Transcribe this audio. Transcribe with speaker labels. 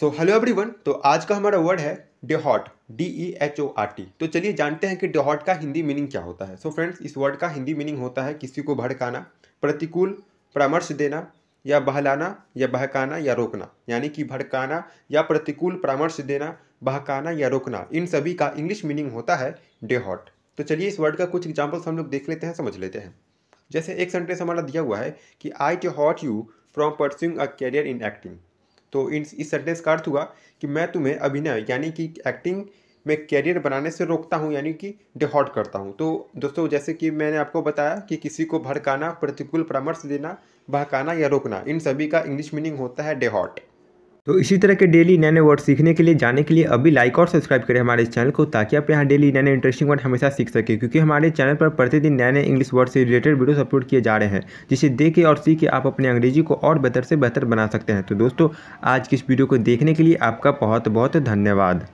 Speaker 1: So hello everyone तो आज का हमारा वर्ड है डेहॉट D E H O R T तो चलिए जानते हैं कि डेहॉट का हिंदी मीनिंग क्या होता है। सो so फ्रेंड्स इस वर्ड का हिंदी मीनिंग होता है किसी को भड़काना, प्रतिकूल परामर्श देना, या बहलाना, या बहकाना, या रोकना। यानी कि भड़काना या प्रतिकूल परामर्श देना, बहकाना या रोकना। इन सभी का इंग्लिश मीनिंग होता है डेहॉट तो चलिए इस वर्ड का कुछ एग्जाम्पल्स हम लोग देख लेते हैं, समझ लेते हैं। जैसे एक सेंटेंस हमारा दिया हुआ है कि आई टे hot you from pursuing a career in acting तो इन, इस सेंटेंस का अर्थ हुआ कि मैं तुम्हें अभिनय, यानी कि एक्टिंग में कैरियर बनाने से रोकता हूँ, यानी कि डिहॉट करता हूँ। तो दोस्तों, जैसे कि मैंने आपको बताया कि किसी को भड़काना, प्रतिकूल परामर्श देना, बहकाना या रोकना, इन सभी का इंग्लिश मीनिंग होता है डेहॉट
Speaker 2: तो इसी तरह के डेली नए नए वर्ड सीखने के लिए जाने के लिए अभी लाइक और सब्सक्राइब करें हमारे चैनल को, ताकि आप यहाँ डेली नए नए इंटरेस्टिंग वर्ड हमेशा सीख सकें, क्योंकि हमारे चैनल पर प्रतिदिन नए नए इंग्लिश वर्ड से रिलेटेड वीडियोस अपलोड किए जा रहे हैं, जिसे देख के और सीख के आप अपने अंग्रेज़ी को और बेहतर से बेहतर बना सकते हैं। तो दोस्तों, आज की इस वीडियो को देखने के लिए आपका बहुत बहुत धन्यवाद।